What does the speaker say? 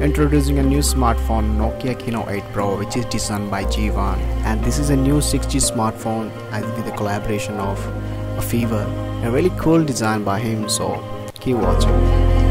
Introducing a new smartphone Nokia Kino 8 Pro which is designed by G1 and this is a new 6G smartphone and with the collaboration of a Fever a really cool design by him so keep watching.